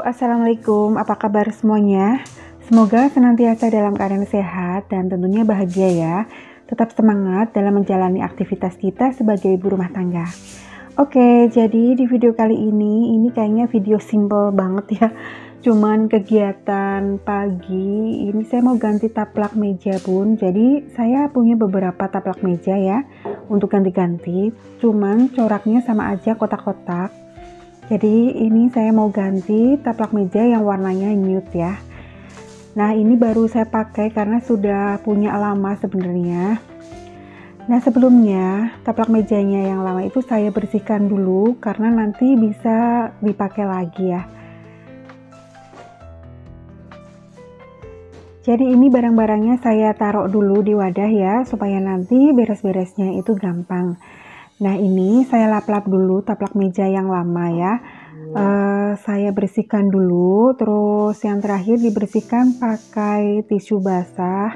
Assalamualaikum. Apa kabar semuanya? Semoga senantiasa dalam keadaan sehat dan tentunya bahagia ya. Tetap semangat dalam menjalani aktivitas kita sebagai ibu rumah tangga. Oke, jadi di video kali ini, ini kayaknya video simple banget ya. Cuman kegiatan pagi, ini saya mau ganti taplak meja bun. Jadi saya punya beberapa taplak meja ya untuk ganti-ganti. Cuman coraknya sama aja kotak-kotak. Jadi ini saya mau ganti taplak meja yang warnanya nude ya. Nah ini baru saya pakai karena sudah punya lama sebenarnya. Nah sebelumnya taplak mejanya yang lama itu saya bersihkan dulu karena nanti bisa dipakai lagi ya. Jadi ini barang-barangnya saya taruh dulu di wadah ya supaya nanti beres-beresnya itu gampang. Nah ini saya lap-lap dulu taplak meja yang lama ya. Uh, saya bersihkan dulu terus yang terakhir dibersihkan pakai tisu basah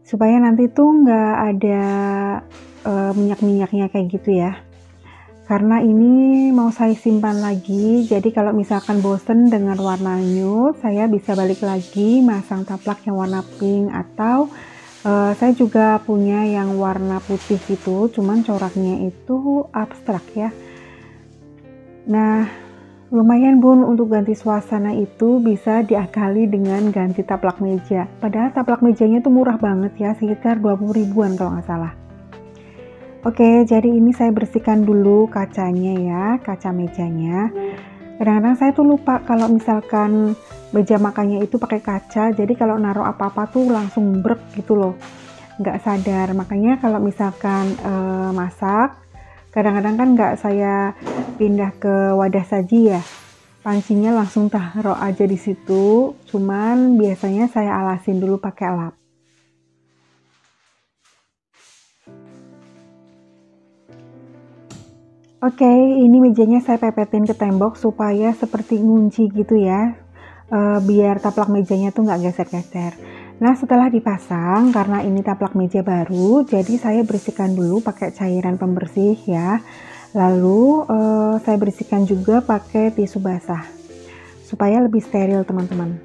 supaya nanti tuh nggak ada uh, minyak-minyaknya kayak gitu ya. Karena ini mau saya simpan lagi jadi kalau misalkan bosen dengan warna nude saya bisa balik lagi masang taplak yang warna pink atau uh, saya juga punya yang warna putih gitu cuman coraknya itu abstrak ya nah Lumayan bun untuk ganti suasana itu bisa diakali dengan ganti taplak meja. Padahal taplak mejanya itu murah banget ya, sekitar 20 ribuan kalau nggak salah. Oke, jadi ini saya bersihkan dulu kacanya ya, kaca mejanya. Kadang-kadang saya tuh lupa kalau misalkan meja makannya itu pakai kaca, jadi kalau naruh apa-apa tuh langsung brek gitu loh. Nggak sadar, makanya kalau misalkan e, masak, kadang-kadang kan nggak saya pindah ke wadah saji ya. Pancinya langsung taruh aja di situ. Cuman biasanya saya alasin dulu pakai lap Oke, okay, ini mejanya saya pepetin ke tembok supaya seperti ngunci gitu ya, e, biar taplak mejanya tuh nggak geser-geser. Nah setelah dipasang, karena ini taplak meja baru, jadi saya bersihkan dulu pakai cairan pembersih ya. Lalu uh, saya bersihkan juga pakai tisu basah supaya lebih steril teman-teman.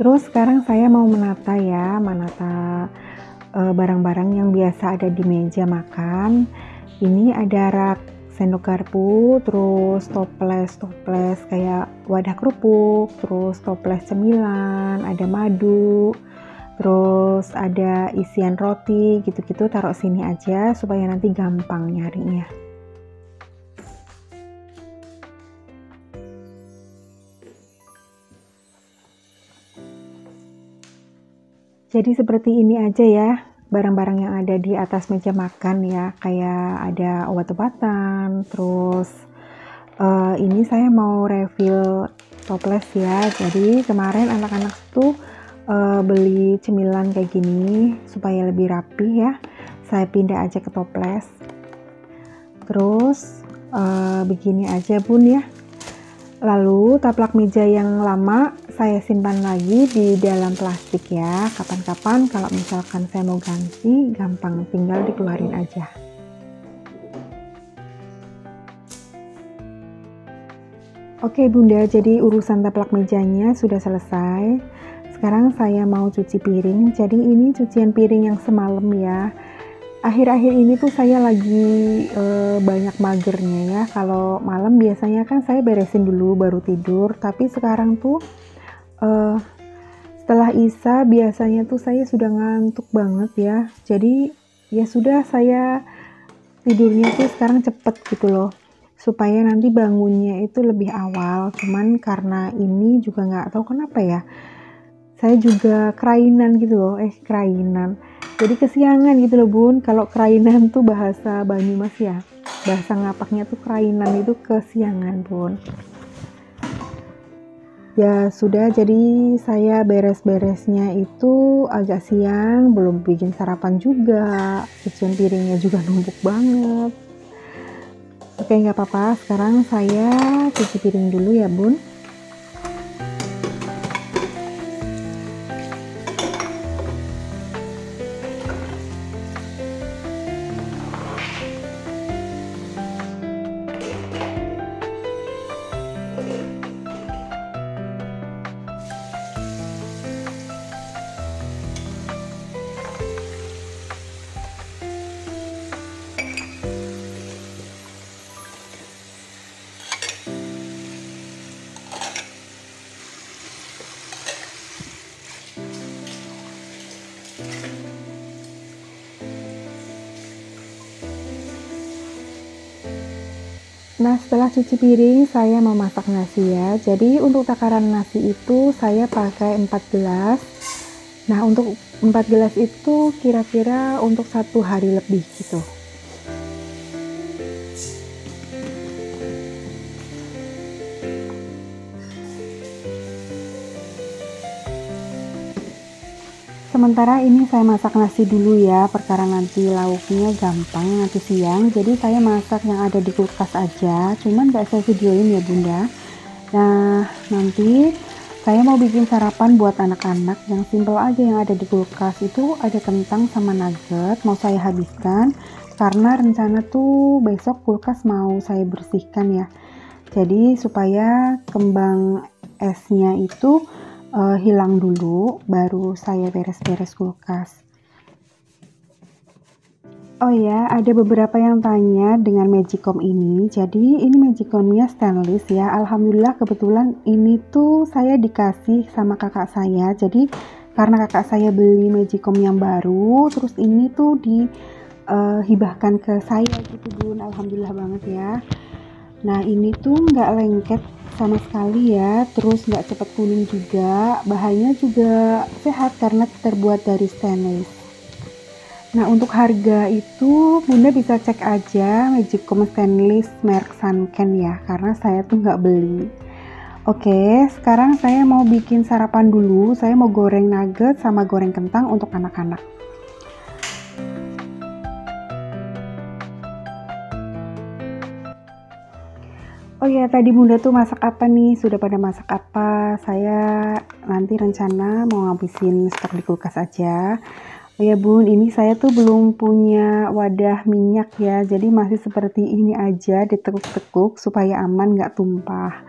Terus sekarang saya mau menata ya, menata barang-barang uh, yang biasa ada di meja makan. Ini ada rak sendok garpu, terus toples toples kayak wadah kerupuk, terus toples cemilan, ada madu, terus ada isian roti gitu-gitu taruh sini aja supaya nanti gampang nyarinya. Jadi seperti ini aja ya barang-barang yang ada di atas meja makan ya. Kayak ada obat-obatan terus uh, ini saya mau refill toples ya. Jadi kemarin anak-anak tuh uh, beli cemilan kayak gini supaya lebih rapi ya. Saya pindah aja ke toples. Terus uh, begini aja bun ya. Lalu taplak meja yang lama saya simpan lagi di dalam plastik ya. Kapan-kapan kalau misalkan saya mau ganti, gampang tinggal dikeluarin aja. Oke bunda, jadi urusan taplak mejanya sudah selesai. Sekarang saya mau cuci piring. Jadi ini cucian piring yang semalam ya akhir-akhir ini tuh saya lagi uh, banyak magernya ya. Kalau malam biasanya kan saya beresin dulu baru tidur, tapi sekarang tuh uh, setelah Isa biasanya tuh saya sudah ngantuk banget ya. Jadi ya sudah saya tidurnya tuh sekarang cepet gitu loh. Supaya nanti bangunnya itu lebih awal. Cuman karena ini juga nggak tahu kenapa ya. Saya juga kerainan gitu loh. Eh kerainan. Jadi kesiangan gitu loh bun. Kalau kerainan tuh bahasa Banyumas ya. Bahasa ngapaknya tuh kerainan itu kesiangan bun ya sudah. Jadi saya beres-beresnya itu agak siang belum bikin sarapan juga. Cucian piringnya juga numpuk banget. Oke nggak apa-apa. Sekarang saya cuci piring dulu ya bun Nah, setelah cuci piring, saya memasak nasi ya. Jadi, untuk takaran nasi itu saya pakai 4 gelas. Nah, untuk 4 gelas itu kira-kira untuk satu hari lebih gitu. Sementara ini saya masak nasi dulu ya, perkara nanti lauknya gampang nanti siang. Jadi saya masak yang ada di kulkas aja, cuman gak saya videoin ya bunda. Nah nanti saya mau bikin sarapan buat anak-anak yang simple aja yang ada di kulkas itu ada kentang sama nugget mau saya habiskan karena rencana tuh besok kulkas mau saya bersihkan ya. Jadi supaya kembang esnya itu uh, hilang dulu, baru saya beres-beres kulkas. Oh ya, ada beberapa yang tanya dengan Magicom ini. Jadi ini Magicomnya stainless ya. Alhamdulillah kebetulan ini tuh saya dikasih sama kakak saya. Jadi karena kakak saya beli Magicom yang baru, terus ini tuh dihibahkan uh, ke saya gitu bun. Alhamdulillah banget ya. Nah ini tuh nggak lengket sama sekali ya terus nggak cepat kuning juga bahannya juga sehat karena terbuat dari stainless nah untuk harga itu bunda bisa cek aja Magicom stainless merek Sunken ya karena saya tuh nggak beli Oke, sekarang saya mau bikin sarapan dulu. Saya mau goreng nugget sama goreng kentang untuk anak-anak. Oh ya, tadi Bunda tuh masak apa nih? Sudah pada masak apa? Saya nanti rencana mau ngabisin stok di kulkas aja. Oh ya Bun, ini saya tuh belum punya wadah minyak ya, jadi masih seperti ini aja ditekuk-tekuk supaya aman nggak tumpah.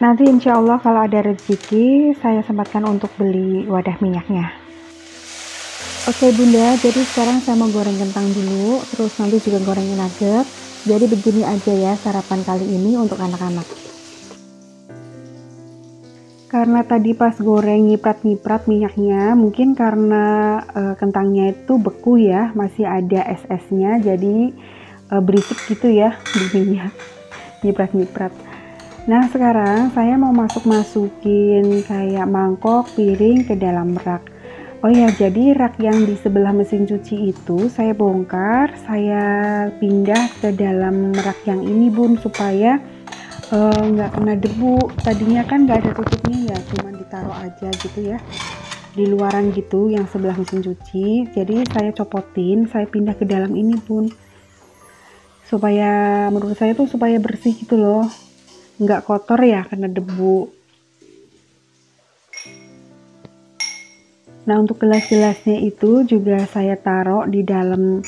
Nanti insya Allah kalau ada rezeki, saya sempatkan untuk beli wadah minyaknya. Oke Bunda, jadi sekarang saya mau goreng kentang dulu, terus nanti juga goreng nugget. Jadi begini aja ya sarapan kali ini untuk anak-anak. Karena tadi pas goreng nyiprat-nyiprat minyaknya, mungkin karena e, kentangnya itu beku ya, masih ada es-esnya, jadi e, berisik gitu ya minyak, nyiprat-nyiprat. Nah sekarang saya mau masuk-masukin kayak mangkok, piring ke dalam rak. Oh ya, jadi rak yang di sebelah mesin cuci itu saya bongkar, saya pindah ke dalam rak yang ini bun supaya eh, nggak uh, kena debu. Tadinya kan nggak ada tutupnya ya, cuma ditaruh aja gitu ya di luaran gitu yang sebelah mesin cuci. Jadi saya copotin, saya pindah ke dalam ini bun supaya menurut saya tuh supaya bersih gitu loh, nggak kotor ya kena debu. Nah untuk gelas-gelasnya itu juga saya taruh di dalam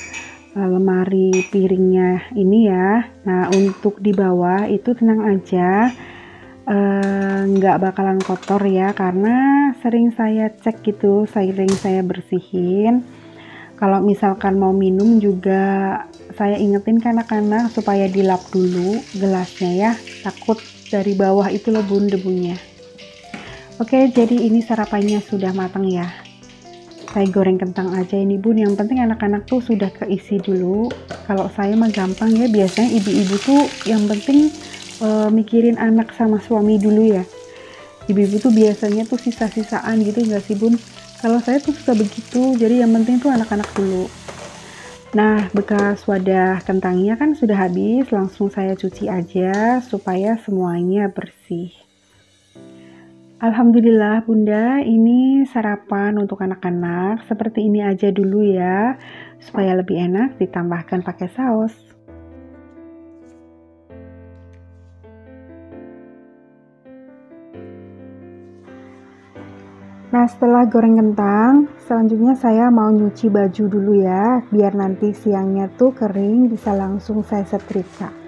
uh, lemari piringnya ini ya. Nah untuk di bawah itu tenang aja, eh, nggak uh, bakalan kotor ya karena sering saya cek gitu, sering saya bersihin. Kalau misalkan mau minum juga saya ingetin ke anak-anak supaya dilap dulu gelasnya ya, takut dari bawah itu loh bun debunya. Oke, jadi ini sarapannya sudah matang ya saya goreng kentang aja ini bun. Yang penting anak-anak tuh sudah keisi dulu. Kalau saya mah gampang ya. Biasanya ibu-ibu tuh yang penting e, mikirin anak sama suami dulu ya. Ibu-ibu tuh biasanya tuh sisa-sisaan gitu nggak sih bun? Kalau saya tuh suka begitu. Jadi yang penting tuh anak-anak dulu. Nah bekas wadah kentangnya kan sudah habis. Langsung saya cuci aja supaya semuanya bersih Alhamdulillah Bunda, ini sarapan untuk anak-anak. Seperti ini aja dulu ya, supaya lebih enak ditambahkan pakai saus. Nah, setelah goreng kentang, selanjutnya saya mau nyuci baju dulu ya, biar nanti siangnya tuh kering bisa langsung saya setrika.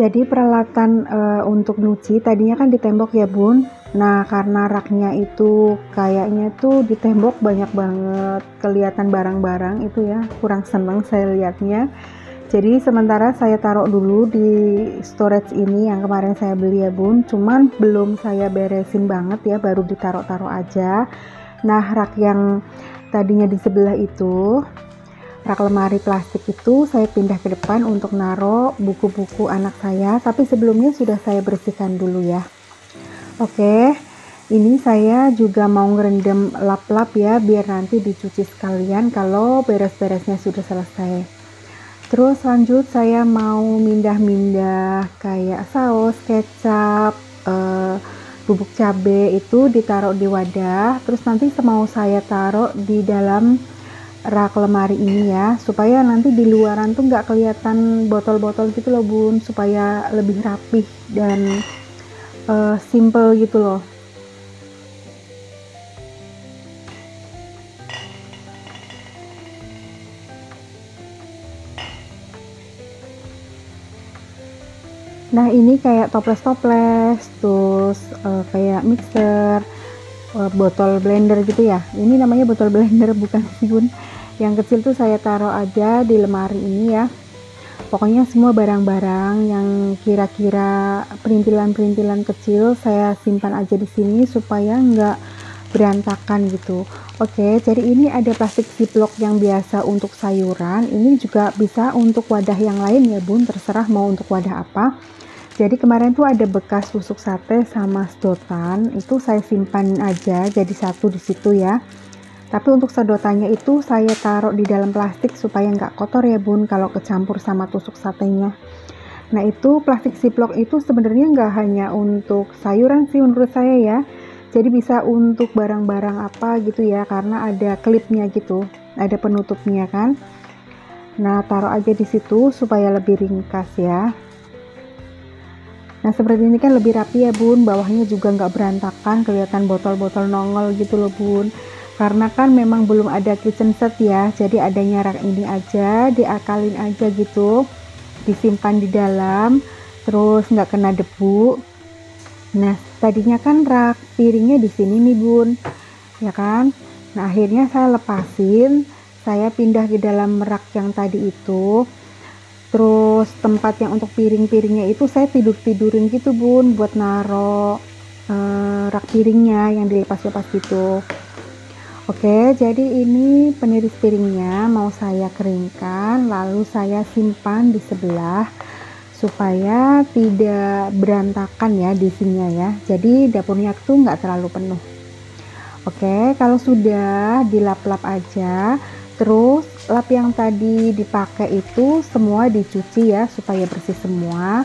Jadi peralatan uh, untuk nyuci tadinya kan di tembok ya bun. Nah karena raknya itu kayaknya tuh di tembok banyak banget kelihatan barang-barang itu ya kurang seneng saya lihatnya. jadi sementara saya taruh dulu di storage ini yang kemarin saya beli ya bun cuman belum saya beresin banget ya baru ditaruh-taruh aja nah rak yang tadinya di sebelah itu rak lemari plastik itu saya pindah ke depan untuk naruh buku-buku anak saya tapi sebelumnya sudah saya bersihkan dulu ya. Oke ini saya juga mau ngerendam lap-lap ya biar nanti dicuci sekalian kalau beres-beresnya sudah selesai. Terus lanjut saya mau mindah-mindah kayak saus kecap uh, bubuk cabe itu ditaruh di wadah. Terus nanti mau saya taruh di dalam rak lemari ini ya supaya nanti di luaran tuh nggak kelihatan botol-botol gitu loh bun supaya lebih rapih dan uh, simple gitu loh Nah ini kayak toples-toples, terus uh, kayak mixer, uh, botol blender gitu ya. Ini namanya botol blender bukan bun. Yang kecil tuh saya taruh aja di lemari ini ya. Pokoknya semua barang-barang yang kira-kira perintilan-perintilan kecil saya simpan aja di sini supaya nggak berantakan gitu. Oke, jadi ini ada plastik ziplock yang biasa untuk sayuran. Ini juga bisa untuk wadah yang lain ya bun, terserah mau untuk wadah apa jadi kemarin tuh ada bekas tusuk sate sama sedotan itu saya simpan aja jadi satu di situ ya tapi untuk sedotannya itu saya taruh di dalam plastik supaya nggak kotor ya bun kalau kecampur sama tusuk satenya. Nah itu plastik ziplock itu sebenarnya nggak hanya untuk sayuran sih menurut saya ya. Jadi bisa untuk barang-barang apa gitu ya karena ada klipnya gitu ada penutupnya kan. Nah taruh aja di situ supaya lebih ringkas ya. Nah seperti ini kan lebih rapi ya bun, bawahnya juga nggak berantakan, kelihatan botol-botol nongol gitu loh bun. Karena kan memang belum ada kitchen set ya, jadi adanya rak ini aja, diakalin aja gitu, disimpan di dalam, terus nggak kena debu. Nah tadinya kan rak piringnya di sini nih bun, ya kan? Nah akhirnya saya lepasin, saya pindah ke dalam rak yang tadi itu terus tempat yang untuk piring-piringnya itu saya tidur-tidurin gitu bun buat naro uh, rak piringnya yang dilepas-lepas gitu oke jadi ini peniris piringnya mau saya keringkan lalu saya simpan di sebelah supaya tidak berantakan ya di sini ya. Jadi dapurnya tuh nggak terlalu penuh. Oke kalau sudah dilap-lap aja terus lap yang tadi dipakai itu semua dicuci ya supaya bersih semua.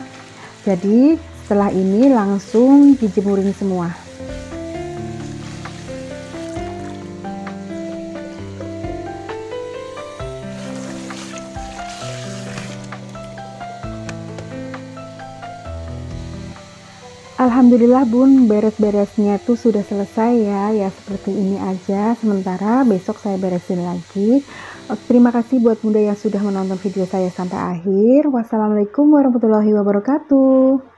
Jadi setelah ini langsung dijemurin semua Alhamdulillah bun beres-beresnya tuh sudah selesai ya. Ya seperti ini aja. Sementara besok saya beresin lagi. Terima kasih buat bunda yang sudah menonton video saya sampai akhir. Wassalamualaikum warahmatullahi wabarakatuh